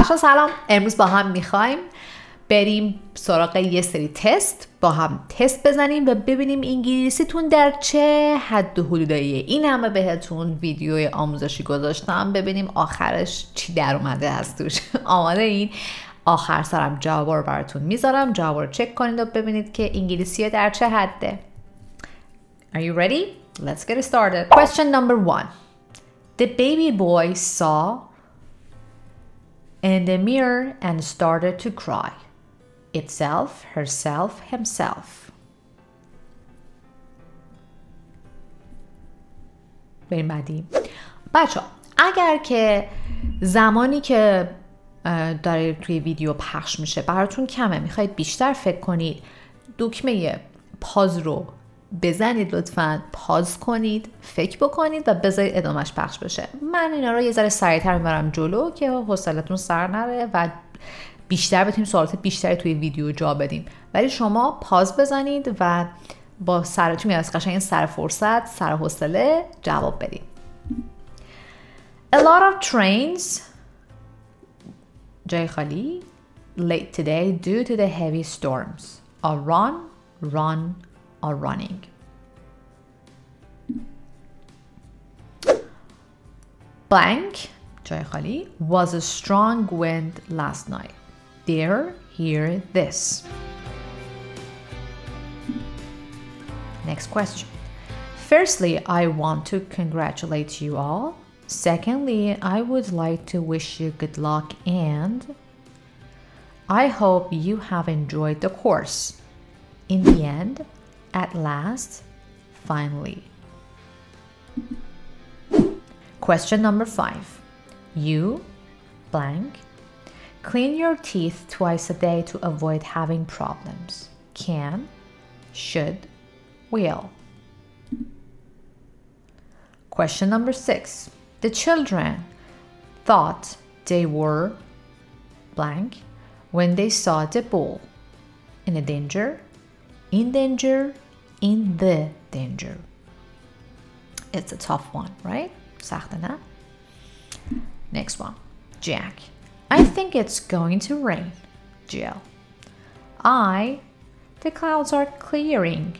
بچه سلام. امروز با هم می‌خوایم بریم سراغ یه سری تست. با هم تست بزنیم و ببینیم انگلیسیتون در چه حد و حدوداییه این همه بهتون ویدیوی آموزشی گذاشتم. ببینیم آخرش چی در اومده هست توش. آماده این؟ آخر سرم جواب رو براتون می‌ذارم. جواب رو چک کنید و ببینید که انگلیسی در چه حده. Are you ready? Let's get started. Question number one. The baby boy saw in the mirror and started to cry. Itself, herself, himself. بریم بعدی بچه اگر که زمانی که داره توی ویدیو پخش میشه براتون کمه می‌خواید بیشتر فکر کنید دکمه پاز رو بزنید لطفا پاز کنید فکر بکنید و بذارید ادامش پخش بشه. من اینا رو یه ذره سریعتر می‌برم جلو که حوصلتون سر نره و بیشتر بتونیم سوالات بیشتری توی ویدیو جا بدیم. ولی شما پاز بزنید و با سرتون از قشنگ سر فرصت سر حوصله جواب بدید. A lot of trains جای خالی late today due to the heavy storms. Are run run are running. Blank, جای خالی, was a strong wind last night. There, here this. Next question. Firstly, I want to congratulate you all. Secondly, I would like to wish you good luck and I hope you have enjoyed the course. In the end, at last, finally. Question number five. You, blank, clean your teeth twice a day to avoid having problems. Can, should, will. Question number six. The children thought they were blank when they saw the bull in a danger in danger, in the danger. It's a tough one, right? سخته Next one. Jack. I think it's going to rain. Jill. I. The clouds are clearing.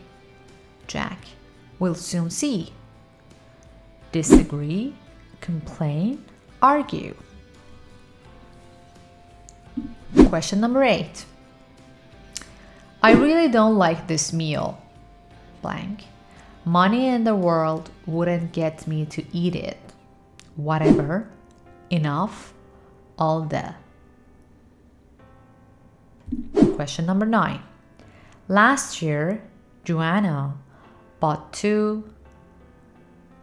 Jack. We'll soon see. Disagree, complain, argue. Question number eight. I really don't like this meal. Blank. Money in the world wouldn't get me to eat it. Whatever. Enough. All the. Question number nine. Last year, Joanna bought two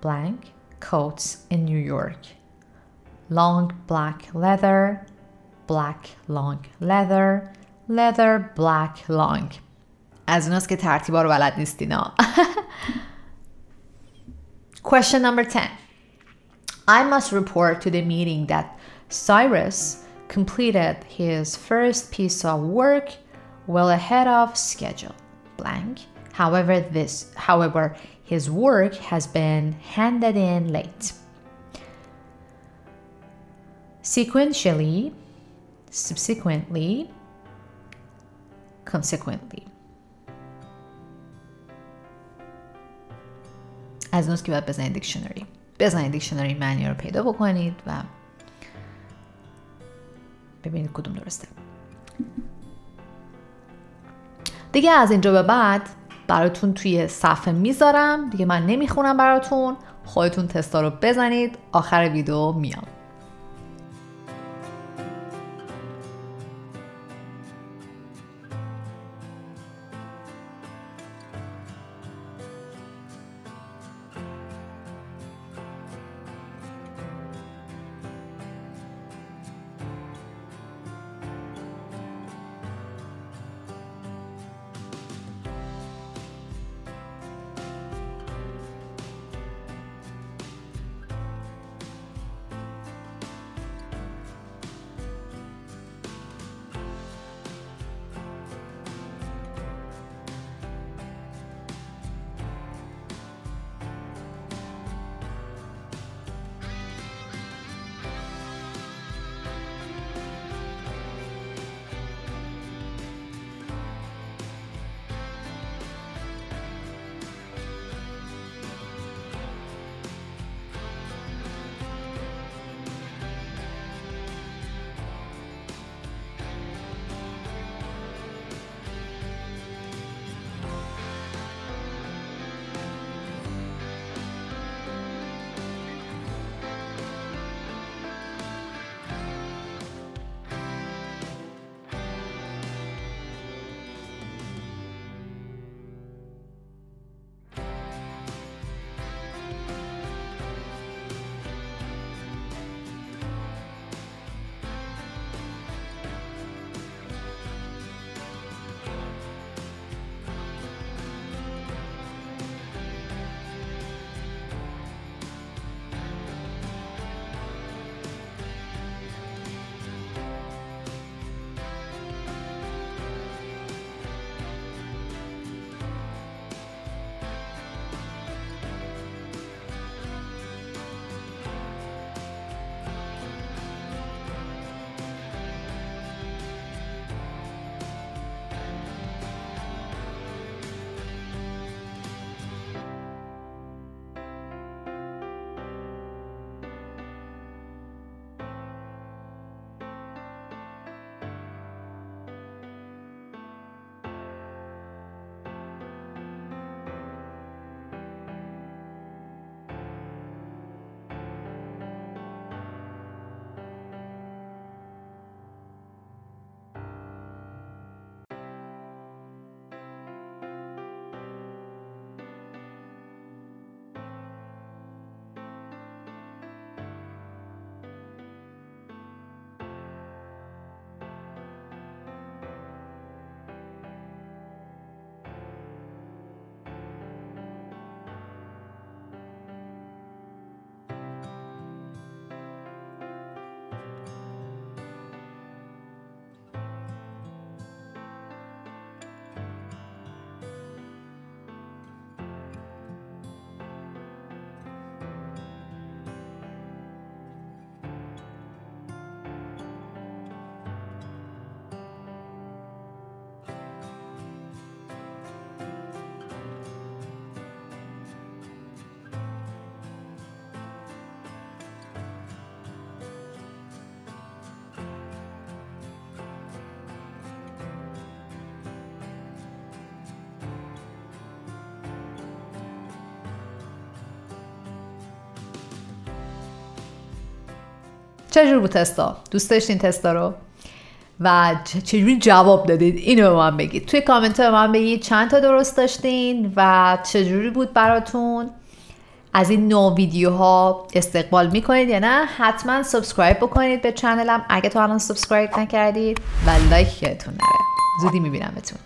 blank coats in New York. Long black leather, black long leather, leather black long از اوناست که ترتیبا رو بلد نیستینا Question number 10 I must report to the meeting that Cyrus completed his first piece of work well ahead of schedule blank however this however his work has been handed in late sequentially subsequently consequently. از اونست که باید بزنید دیکشنری. بزنید دیکشنری معنی رو پیدا بکنید و ببینید کدوم درسته. دیگه از اینجا به بعد براتون توی صفحه می‌ذارم. دیگه من نمی‌خونم براتون. خودتون تستا رو بزنید. آخر ویدیو میام. چجور بود تستا؟ دوست داشتین تستا رو؟ و چجوری جواب دادید اینو به من بگید. توی کامنت به من بگید چند تا درست داشتین و چجوری بود براتون. از این نوع ویدیوها استقبال می‌کنید یا نه حتما سابسکرایب بکنید به چنلم اگه تو الان سابسکرایب نکردید و لایک یادتون نره. زودی میبینمتون.